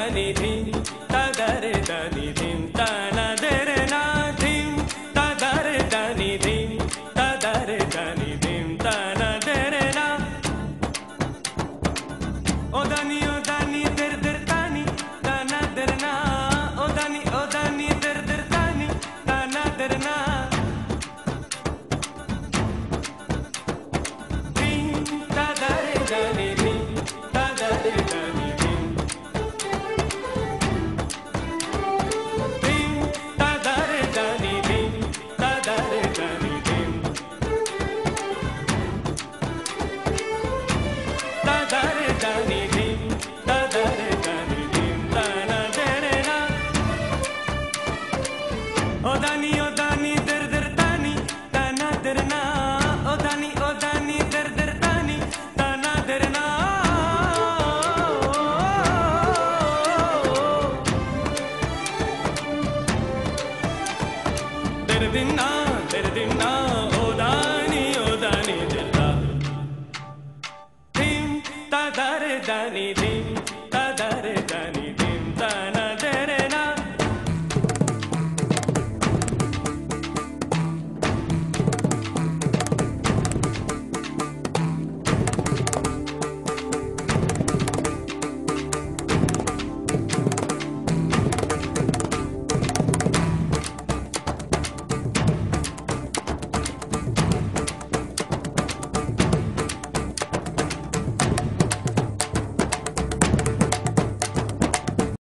I need दर दिना दर दिना ओ दानी ओ दानी दरदा